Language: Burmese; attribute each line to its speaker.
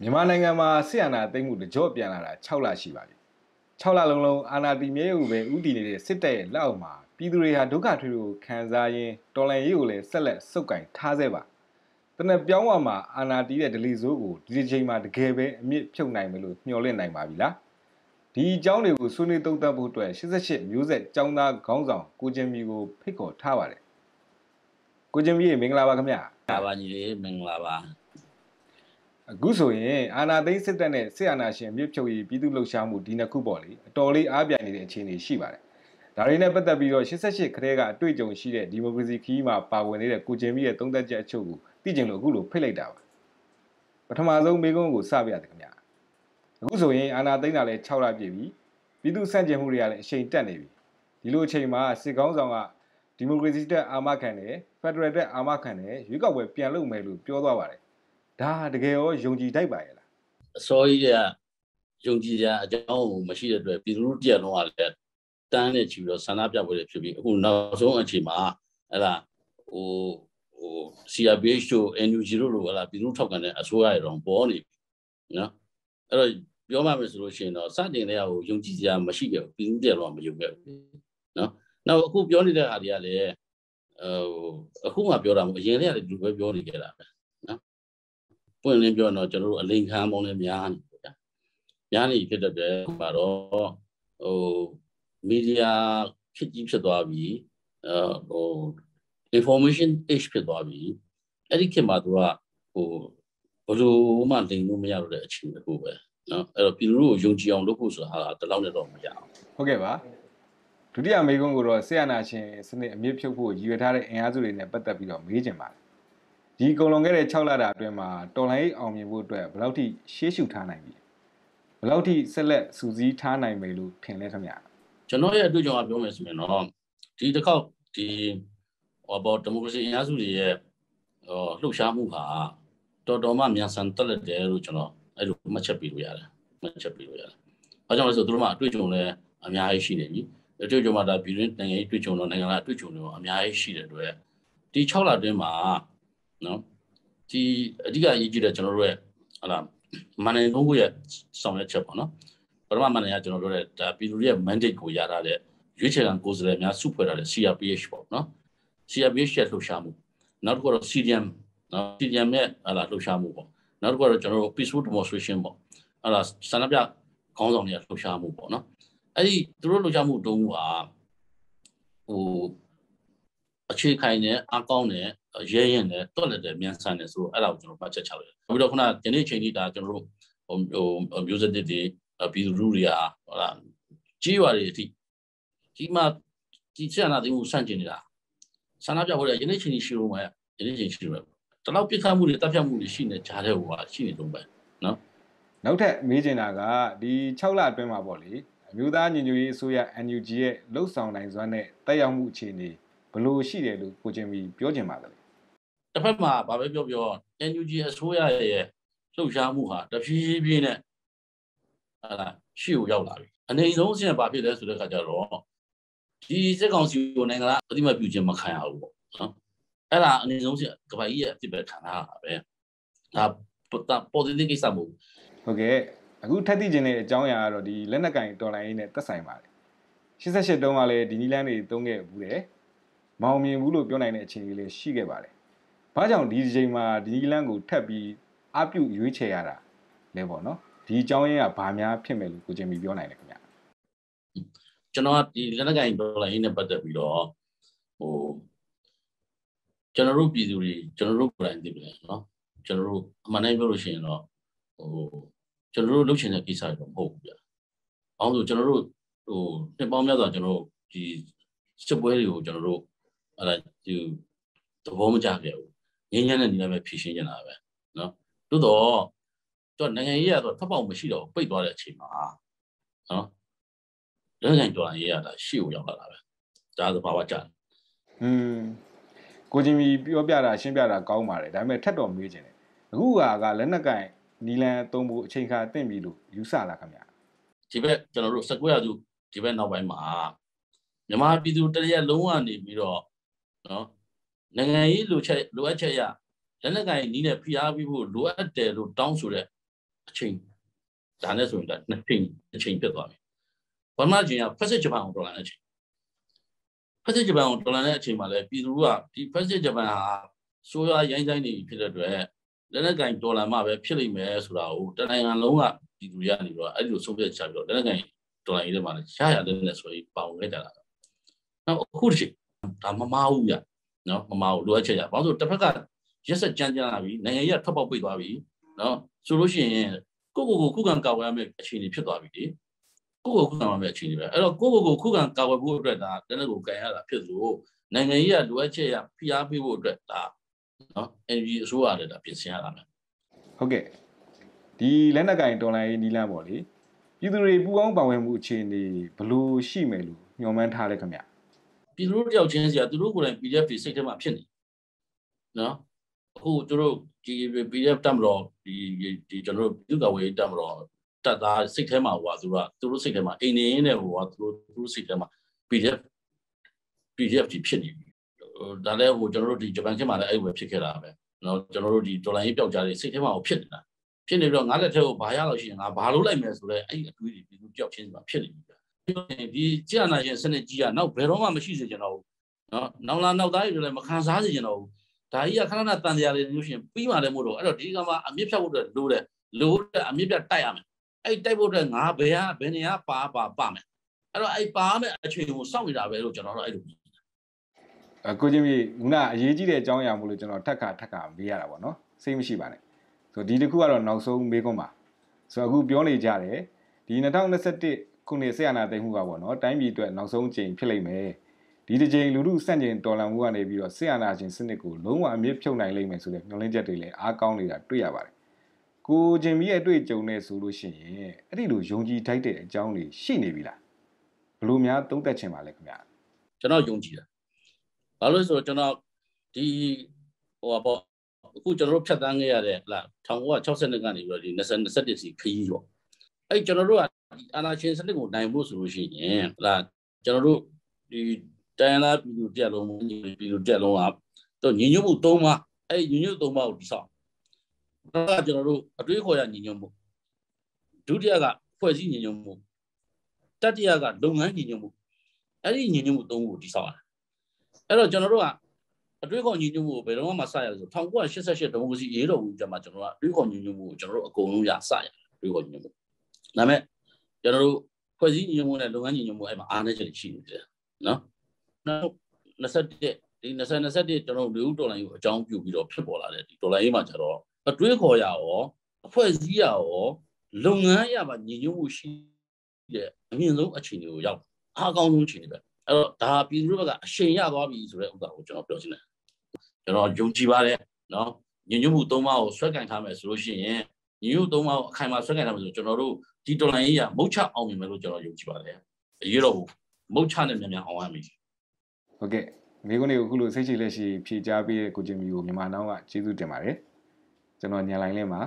Speaker 1: မြန်မာနိုင်ငံမှာဆီယနာသိမ်းမှုတကြော့ပြန်လာတာ6လရှိပါပြီ6လလုံးလုံးအာဏာတည်မြဲမှုပဲဥတည်နေတဲ့စစ်တပ်ရဲ့လက်အောက်မှာပြည်သူတွေဟာဒုက္ခထွေးကိုခံစားရင်းတော်လှန်ရေးကိုလည်းဆက်လက်စုပ်ကိုင်ထားစေပါတနက်ပြောင်းဝမှာအာဏာတည်တဲ့ဒလီဆိုးကိုဒီချိန်မှာတကယ်ပဲအမြင့်ဖြုတ်နိုင်မယ်လို့မျှော်လင့်နိုင်ပါပြီလားဒီအကြောင်းတွေကိုဆွေးနွေးသုံးသပ်ဖို့အတွက်88မျိုးဆက်ចောင်းသားခေါင်းဆောင်ကိုကျင်မီကိုဖိတ်ခေါ်ထားပါတယ်ကိုကျင်မီရေမင်္ဂလာပါခင်ဗျာ
Speaker 2: ပါပါညီလေးမင်္ဂလာပါ
Speaker 1: အခုဆိုရင်အာနာသိန်းစစ်တပ်နဲ့စစ်အာဏာရှင်မြစ်ဖြုတ်ရေးပြည်သူ့လှုပ်ရှားမှုဒီနှစ်ခုပေါ့လေအတော်လေးအားပြိုင်နေတဲ့အခြေအနေရှိပါတယ်ဒါတွေနဲ့ပတ်သက်ပြီးတော့88ခရဲကအတွေ့အကြုံရှိတဲ့ဒီမိုကရေစီခီးမှာပါဝင်နေတဲ့ကိုကျင်မီရဲ့သုံးသက်ချက်အချို့ကိုသိကျင်လို့အခုလိုဖိတ်လိုက်တာပါပထမဆုံးမေးခွန်းကိုစပြရတယ်ခင်ဗျာအခုဆိုရင်အာနာသိန်းတာလည်း6လပြည့်ပြီပြည်သူ့စန့်ကျင်မှုတွေကလည်းအရှိန်တက်နေပြီဒီလိုအချိန်မှာစစ်ကောင်းဆောင်ကဒီမိုကရေစီတက်အာမခံတယ်ဖက်ဒရယ်တက်အာမခံတယ်ရွေးကောက်ပွဲပြန်လုပ်မယ်လို့ပြောသွားပါတယ် ဒါတကယ်ရောယုံကြည်တိုက်ပါရဲ့လား
Speaker 2: အစောကြီးကယုံကြည်ကြအကြောင်းမရှိတဲ့အတွက်ပြည်သူလူထုတရက်လုံးကလည်းတန်းနဲ့ချီပြီးတော့ဆန္ဒပြပွဲတွေဖြစ်ပြီးအခုနောက်ဆုံးအချိန်မှာအဲ့ဒါဟိုဟို CRPH တို့ NUG တို့လိုဟလာပြည်သူထောက်ကန်တဲ့အစိုးရရတော့ပေါ်နေပြီနော်အဲ့တော့ပြောမှမယ်ဆိုလို့ရှိရင်တော့စတင်တဲ့ဟိုယုံကြည်စရာမရှိခဲ့ဘူးပြည်သူတရက်လုံးကမယုံခဲ့ဘူးနော်နောက်အခုပြောနေတဲ့ဟာတွေကလည်းဟိုအခုမှပြောတာမဟုတ်အရင်ကလည်းဒီလိုပဲပြောနေကြတာပဲ ပွင့်လင်းပြောတော့ကျွန်တော်တို့အလိန်ခံပုံလည်းများနေပေါ့ဗျာများနေဖြစ်တဲ့အတွက်ပါတော့ဟိုမီဒီယာဖြစ်ကြီးဖြစ်သွားပြီအဲဟို information age ဖြစ်သွားပြီအဲ့ဒီခေတ်မှာသူကဟိုဘလို့မှလိန်လို့မရတော့တဲ့အခြေအနေကိုပဲနော်အဲ့တော့ပြည်သူတို့ကိုယုံကြည်အောင်လုပ်ဖို့ဆိုတာဟာတလောက်နဲ့တော့မရအောင်
Speaker 1: ဟုတ်ကဲ့ပါဒုတိယမိကုံးကိုတော့ဆေးရနာရှင်စနစ်အမြင့်ဖြုတ်ဖို့ရည်ရွယ်ထားတဲ့အင်အားစုတွေနဲ့ပတ်သက်ပြီးတော့မေးချင်ပါတယ် ဒီကုန်လွန်ခဲ့တဲ့6လတာအတွင်းမှာတော်လိုင်းအောင်မြင်ဖို့အတွက်ဘယ်လောက်ထိရှေးရှုထားနိုင်ပြီဘယ်လောက်ထိဆက်လက်စူးစီးထားနိုင်မယ်လို့ထင်လဲခင်ဗျာ
Speaker 2: ကျွန်တော်ရဲ့အတွေ့အကြုံကပြောမယ်ဆိုရင်တော့ဒီတစ်ခေါက်ဒီဟောပေါ်ဒီမိုကရေစီအင်အားစုတွေရဲ့ဟောလှုပ်ရှားမှုဟာတော်တော်မှမြန်ဆန်တက်လက်တယ်လို့ကျွန်တော်အဲ့လိုမှတ်ချက်ပေးလို့ရတယ်မှတ်ချက်ပေးလို့ရတယ်။အဲကြောင့်လဲဆိုသူတို့မှအတွေ့အကြုံလည်းအများကြီးရှိနေပြီ။အတွေ့အကြုံမှဒါပြည်တွင်းနိုင်ငံရေးအတွေ့အကြုံတော့နိုင်ငံလားအတွေ့အကြုံတွေအများကြီးရှိတဲ့အတွက်ဒီ6လအတွင်းမှာ နော်ဒီအဓိကအရေးကြီးတဲ့ကျွန်တော်တို့ရဲ့ဟလာမန်နေကုန်းကိုရဲ့ဆောင်ရွက်ချက်ပေါ့နော်ပထမမန်နေကကျွန်တော်တို့ရဲ့ဒါပြည်သူရဲ့ mandate ကိုရထားတဲ့ရွေးချယ်ခံကိုယ်စားလှယ်များစုဖွဲ့ထားတဲ့ CRPH ပေါ့နော် CRPH ရဲ့လှုပ်ရှားမှုနောက်တစ်ခုတော့ CDM နော် CDM ရဲ့ဟလာလှုပ်ရှားမှုပေါ့နောက်တစ်ခုကတော့ကျွန်တော်တို့ peaceful demonstration ပေါ့ဟလာဆန္ဒပြခေါင်းဆောင်တွေလှုပ်ရှားမှုပေါ့နော်အဲ့ဒီသူတို့လှုပ်ရှားမှုတုံးကဟို အခြေခိုင်နဲ့အကောင်းနဲ့ရဲရင်နဲ့တွက်လက်တဲ့မြန်ဆန်တယ်ဆိုတော့အဲ့ဒါကိုကျွန်တော်မှတ်ချက်ချလိုက်တယ်ပြီးတော့ခုနဒီနေ့ချိန်ကြီးဒါကျွန်တော်တို့ဟိုဟိုမျိုးစတစ်တွေပြည်သူလူတွေကဟုတ်လားကြီးရွာတွေအထိဒီမှာဒီဆန္ဒသိမှုစန့်ကျင်နေတာဆန္ဒပြဖို့ရယနေ့ချိန်ကြီးရှိလို့မယ်ယနေ့ချိန်ရှိလို့တလောက်ပြစ်ခတ်မှုတွေတပ်ဖြတ်မှုတွေရှိနေကြတဲ့ဟိုကရှိနေတော့ပဲနော်
Speaker 1: နောက်ထပ်မေးချင်တာကဒီ6လအတွင်းမှာပေါ့လေအမျိုးသားညီညွတ်ရေးအစိုးရ NUG ရဲ့လှုပ်ဆောင်နိုင်စွမ်းနဲ့တက်ရောက်မှုအခြေအနေဘ လို့ရှိတယ်လို့ကိုချင်းပြီးပြောချင်ပါတယ်
Speaker 2: တစ်ဖက်မှာဘာပဲပြောပြော NUG အစိုးရရဲ့လှုပ်ရှားမှုဟာတဖြည်းဖြည်းနဲ့ဟာရှေ့ကိုရောက်လာပြီအနေဆုံးအဆင့်ဘာဖြစ်လဲဆိုတဲ့အခါကျတော့ဒီစစ်ကောင်စီကိုနိုင်ငံကအတိမတ်ပြုခြင်းမခံရဘူးပေါ့နော်အဲ့ဒါအနေဆုံးအဆင့်ကဘာကြီးရဲ့အဖြစ်ပဲခံရတာပဲဒါပေါ်တဲ့ကိစ္စမဟုတ်ဘူး
Speaker 1: ဟုတ်ကဲ့အခုထပ်သိခြင်းတဲ့အကြောင်းအရာကတော့ဒီလက်နက်ကင်တော်လိုင်းနဲ့သက်ဆိုင်ပါတယ်88တုန်းကလည်းဒီနီလန်းတွေတုံးခဲ့ဘူးတယ် မောင်မြင်ဘူးလို့ပြောနိုင်တဲ့အခြေအနေလေးရှိခဲ့ပါတယ်ဘာကြောင့်ဒီချိန်မှာဒီနီလန်းကိုထပ်ပြီးအပြုတ်ရွေးချယ်ရတာလဲပေါ့နော်ဒီအကြောင်းရင်းကဘာများဖြစ်မယ်လို့ကိုကျင်ပြီးပြောနိုင်တယ်ခင်ဗျ
Speaker 2: ကျွန်တော်ဒီလက်နက်ကင်ဒေါ်လာရင်းနဲ့ပတ်သက်ပြီးတော့ဟိုကျွန်တော်တို့ပြည်သူတွေကျွန်တော်တို့ကိုယ်တိုင်သိပြီနော်ကျွန်တော်တို့အမှန်တမ်းပြောလို့ရှိရင်တော့ဟိုကျွန်တော်တို့လုပ်ချင်တဲ့ကိစ္စတွေတော့မဟုတ်ဘူးဗျ။အောင်ဆိုကျွန်တော်တို့ဟိုနှစ်ပေါင်းများစွာကျွန်တော်တို့ဒီစစ်ပွဲတွေကိုကျွန်တော်တို့ အဲ့ဒါဒီသဘောမကျခဲ့ဘူး။ငင်းညမ်းတဲ့နေရာပဲဖြည့်ရှင်းနေတာပဲနော်။သို့တော့တော့နိုင်ငံရေးကတော့ထပ်ပေါက်မရှိတော့ပိတ်သွားတဲ့အချိန်မှာနော်လက်ကန်တော်ရေးရတာရှေ့ကိုရောက်လာတာပဲဒါသဘာဝကျတယ်
Speaker 1: อืมကိုချင်းပြီးပြောပြတာရှင်းပြတာကောင်းပါတယ်ဒါပေမဲ့ထက်တော်မေးခြင်းတယ်အခုဟာကလက်နက်ကန်နီလန်သုံးဖို့အချိန်ခါတင့်ပြီလို့ယူဆလာခင်ဗျာ
Speaker 2: ဒီဘက်ကျွန်တော်တို့19ရာစုဒီဘက်နောက်ပိုင်းမှာမြန်မာပြည်သူတရက်လုံးဝနေပြီးတော့ နော်နိုင်ငံရေးလိုချက်လိုအပ်ချက်ရလက်နက်ကိုင်နီးနဲ့ဖိအားပေးဖို့လိုအပ်တယ်လို့တောင်းဆိုတဲ့အချိန်ဒါနဲ့ဆိုရင်ဒါနှစ်ချိန်အချိန်ဖြစ်သွားပြီပထမချိန်ကဖက်စစ်ဂျပန်ကိုတော်လာတဲ့အချိန်ဖက်စစ်ဂျပန်ကိုတော်လာတဲ့အချိန်မှာလည်းပြည်သူကဒီဖက်စစ်ဂျပန်ဟာဆိုးရွားရိုင်းဆိုင်နေဖြစ်တဲ့အတွက်လက်နက်ကင်ဒေါ်လာမှပဲဖြစ်လိမ့်မယ်ဆိုတာကိုတနိုင်ငံလုံးကပြည်သူတွေကနေပြီးတော့အဲ့လိုဆုံးဖြတ်ချပြီးတော့လက်နက်ကင်ဒေါ်လာရေးထဲမှာလည်းရရတဲ့နဲ့ဆိုပြီးပေါင်ခဲ့ကြတာ။နောက်အခုတစ်ချိန် ဒါမမားဘူးဗျ။နော်မမားဘူးလိုအပ်ချက်ရ။ဘာလို့ဆိုတစ်ဖက်ကရက်ဆက်ကြမ်းကြမ်းလာပြီနိုင်ငံရေးကထွက်ပေါက်ပိတ်သွားပြီနော်ဆိုလို့ရှိရင်ကိုကိုကိုခုခံကာဝယ်ရမယ့်အခြေအနေဖြစ်သွားပြီလေ။ကိုကိုခုခံရမယ့်အခြေအနေပဲ။အဲ့တော့ကိုကိုကိုခုခံကာဝယ်ဖို့အတွက်ဒါလက်နက်ကိုကန်ရတာဖြစ်လို့နိုင်ငံရေးကလိုအပ်ချက်ရဖိအားပေးဖို့အတွက်ဒါနော် NG အစိုးရလည်းဒါပြင်ဆင်ရတာမယ်
Speaker 1: ဟုတ်ကဲ့ဒီလက်နက်ကင်တော်လိုင်းနီလန်းပေါ့လေပြည်သူတွေပူပေါင်းပါဝင်မှုအခြေအနေဘယ်လိုရှိမယ်လို့ညွှန်မှန်းထားလဲခင်ဗျ
Speaker 2: ပြည်သူတို့တယောက်ချင်းစီကသူတို့ကိုယ်တိုင် PDF တွေစိတ်ထဲမှာဖြစ်နေနော်အခုသူတို့ဒီ PDF တက်မတော်ဒီဒီကျွန်တော်တို့ပြည်သူ့ကာဝေးတက်မတော်တက်သားစိတ်ထဲမှာဟိုကသူတို့ကသူတို့စိတ်ထဲမှာအိမ်နေနေဟိုကသူတို့သူတို့စိတ်ထဲမှာ PDF PDF ကြီးဖြစ်နေပြီဒါလည်းဟိုကျွန်တော်တို့ဒီဂျပန်ခေတ်မှာလည်းအဲ့လိုပဲဖြစ်ခဲ့တာပဲနော်ကျွန်တော်တို့ဒီဒေါ်လာရေးပျောက်ကြားတွေစိတ်ထဲမှာဖြစ်နေတာဖြစ်နေပြီးတော့ငါလက်ထက်ကိုဘာရလို့ရှိရင်ငါဘာလုပ်လိုက်မယ်ဆိုတော့အဲ့အတွေးတွေပြည်သူတယောက်ချင်းစီမှာဖြစ်နေပြီ ဒီကြာနာရှင်စနစ်ကြီးကနောက်ဘယ်တော့မှမရှိစေချင်တော့ဘူးနော်နောက်လာနောက်သားတွေလည်းမခံစားစေချင်တော့ဘူးဒါကြီးကခဏခဏတန်တရားလေးလို့ရှိရင်ပြီးမှလည်းမို့တော့အဲ့တော့ဒီကမှာအမြင့်ဖြတ်ဖို့အတွက်လိုတယ်လိုတဲ့အမြင့်ဖြတ်တိုက်ရမယ်အဲ့တိုက်ဖို့အတွက်ငါဘယ်ဟာဘယ်နေရာပါပါပါမယ်အဲ့တော့အဲ့ပါမယ်အချိန်ကိုစောင့်နေတာပဲလို့ကျွန်တော်တို့အဲ့လို
Speaker 1: အကိုချင်းကြီးခုနအရေးကြီးတဲ့အကြောင်းအရာမို့လို့ကျွန်တော်ထက်ခါထက်ခါမေးရတာပေါ့နော်စိတ်မရှိပါနဲ့ဆိုဒီတစ်ခုကတော့နောက်ဆုံးမေးခွန်းပါဆိုတော့အခုပြောနေကြတယ်ဒီ2021 ခုနှစ်ဆရာနာသိမ်းမှုကပေါ့နော်တိုင်းပြည်အတွက်နောက်ဆုံးအချိန်ဖြစ်လိမ့်မယ်ဒီတစ်ချိန်လူမှုစန့်ကျင်တော်လှန်မှုကနေပြီးတော့ဆရာနာရှင်စနစ်ကိုလုံးဝအမြင့်ဖြုတ်နိုင်လိမ့်မယ်ဆိုတဲ့မျှော်လင့်ချက်တွေလည်းအားကောင်းနေတာတွေ့ရပါတယ်ကိုချင်းကြီးရဲ့အတွေ့အကြုံနဲ့ဆိုလို့ရှိရင်အဲ့ဒီလိုယုံကြည်ထိုက်တဲ့အကြောင်းတွေရှိနေပြီလားဘလို့များသုံးသက်ချင်ပါလဲခင်ဗျာ
Speaker 2: ကျွန်တော်ယုံကြည်တယ်။ဘာလို့လဲဆိုတော့ကျွန်တော်ဒီဟိုပေါ့အခုကျွန်တော်တို့ဖြတ်တန်းခဲ့ရတဲ့လား1960ကနေပြီးတော့ဒီ2021စီခရီးပေါ့။အဲ့ကျွန်တော်တို့က အာနာရှင်စနစ်ကိုနိုင်ဖို့ဆိုလို့ရှိရင်လားကျွန်တော်တို့ဒီတိုင်းလာပြည်သူတက်လုံးပြည်သူတက်လုံးကတော့ညီညွတ်မှု၃ပါးအဲ့ညီညွတ်၃ပါးကိုတိဆောက်။ဒါကကျွန်တော်တို့အတွေးခေါ်ရညီညွတ်မှုဒုတိယကဖွဲ့စည်းညီညွတ်မှုတတိယကလုပ်ငန်းညီညွတ်မှုအဲ့ဒီညီညွတ်မှု၃ခုကိုတိဆောက်ရတယ်အဲ့တော့ကျွန်တော်တို့ကအတွေးခေါ်ညီညွတ်မှုကိုဘယ်တော့မှစရလဲဆို1988ဒီမိုကရေစီရေးတော်ဘူးကြမှာကျွန်တော်ကအတွေးခေါ်ညီညွတ်မှုကိုကျွန်တော်တို့အကုန်လုံးရစရတယ်အတွေးခေါ်ညီညွတ်မှုဒါပေမဲ့ ကျွန်တော်တို့ဖွဲ့စည်းညီညွတ်မှုနဲ့လုပ်ငန်းညီညွတ်မှုအဲ့မှာအားနည်းချက်ရှိနေတယ်နော်နောက်21ဒီ2021ကျွန်တော်တို့လူဦးဒေါ်လာကိုအကြောင်းပြုပြီးတော့ဖြစ်ပေါ်လာတဲ့ဒီဒေါ်လာရေးမှာကျတော့အတွေးခေါ်ရရောအဖွဲ့အစည်းရရောလုပ်ငန်းရပါညီညွတ်မှုရှိတဲ့အမြင့်ဆုံးအခြေအနေကိုရောက်အားကောင်းဆုံးအခြေအနေပဲအဲ့တော့ဒါပြည်သူတို့ဘက်ကအရှိန်ရသွားပြီဆိုတဲ့ဥစ္စာကိုကျွန်တော်ပြောချင်တယ်ကျွန်တော်ယုံကြည်ပါတယ်နော်ညညမှုသုံးပါးကိုဆွဲကင်ထားမယ်ဆိုလို့ရှိရင်ညညမှုသုံးပါးကိုအခိုင်အမာဆွဲကင်ထားမယ်ဆိုကျွန်တော်တို့ ဒီတော်လိုင်းရေးရမုတ်ချအောင်မြင်မယ်လို့ကျွန်တော်ယုံကြည်ပါတယ်အရေးတော့မုတ်ချနဲ့မြန်မြန်အောင်ရမယ်
Speaker 1: ဟုတ်ကဲ့မိကုန်းလေးကိုအခုလိုစိတ်ရှိလက်ရှိဖြည့်ချပေးတဲ့ကိုချင်းမီကိုမြန်မာနောင်ကကျေးဇူးတင်ပါတယ်ကျွန်တော်ညံလိုင်းလေးမှာ